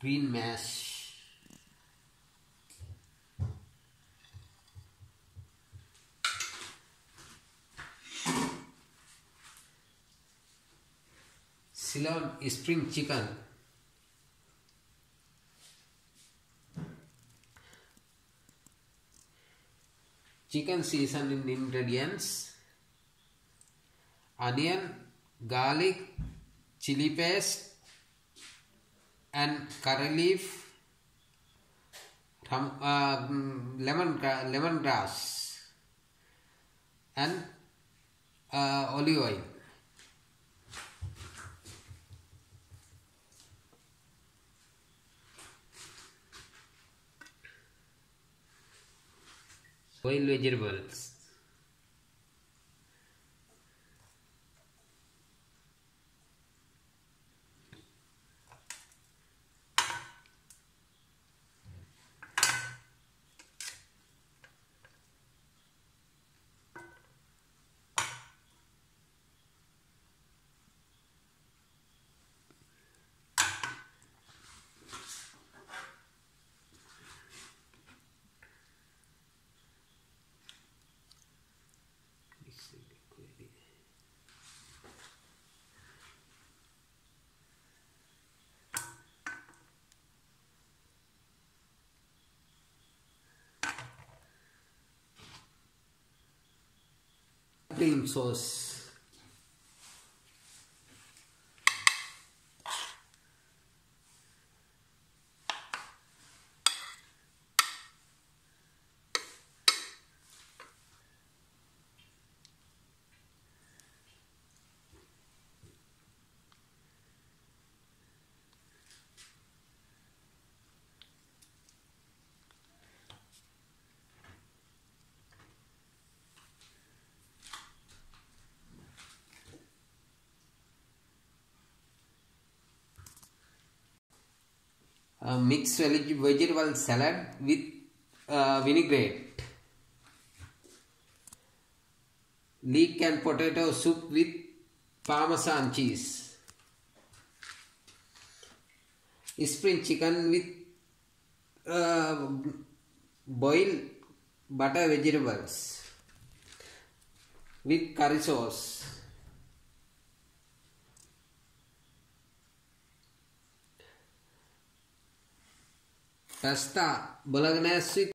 green mash. Ceylon spring chicken. Chicken seasoning ingredients onion, garlic, chili paste, and curry leaf, ram, uh, lemon lemongrass, and uh, olive oil. Boiled vegetables. Cream sauce. Uh, mixed vegetable salad with uh, vinaigrette. Leek and potato soup with parmesan cheese. Spring chicken with uh, boiled butter vegetables with curry sauce. Pesta Bolognese